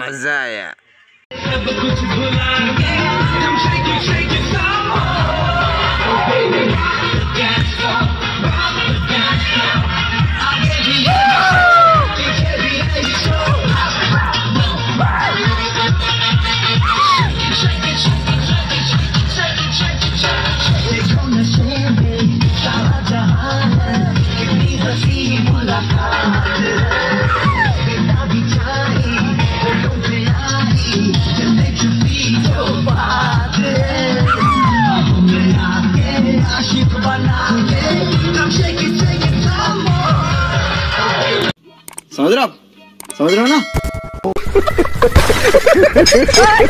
मज़ा आया। समझ रहे हो समझ रहे हो ना?